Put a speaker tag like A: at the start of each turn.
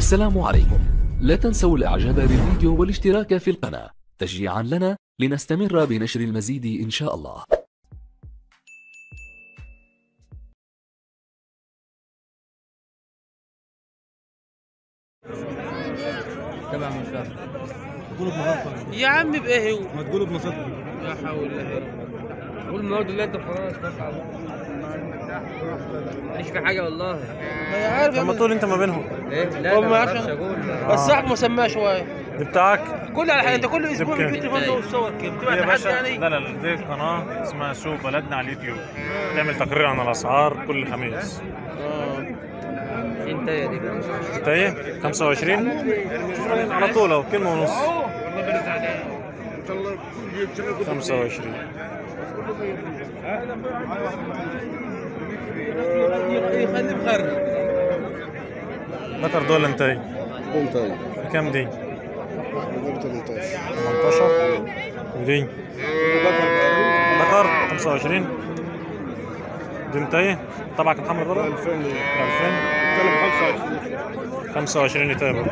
A: السلام عليكم. لا تنسوا الإعجاب بالفيديو والاشتراك في القناة. تشجيعا لنا لنستمر بنشر المزيد إن شاء الله.
B: تبع
C: تقولوا
B: يا عم بإيه هو؟
C: ما تقولوا بمصدق
B: لا حول ولا قوه قول النهارده اللي أنت خلاص مش في حاجة والله.
D: ما عارف
C: طب ما تقول أنت ما بينهم.
D: إيه؟
B: ده
D: ما أعرفش ما سماه شوية.
C: دي بتاعك
D: كل على حاجة انت كل
C: أسبوع؟
D: بتجيب تليفون ده وتصور كده بتبعت لحد
C: باشا؟
D: يعني؟
C: لا لا لا دي قناة اسمها سوق بلدنا على اليوتيوب. تعمل تقرير عن الأسعار كل خميس.
B: انت يا دي بقى.
C: انت إيه 25 على طول أهو كلمة ونص. 25
D: خليه مخرج
C: ذكر دول انت إيه
E: طيب
C: كم دي
E: 18
C: 18 ودي ذكر 25 دي انت إيه طبعك محمد برضه
E: 2000
C: 2000
E: 25
C: 25 يتابع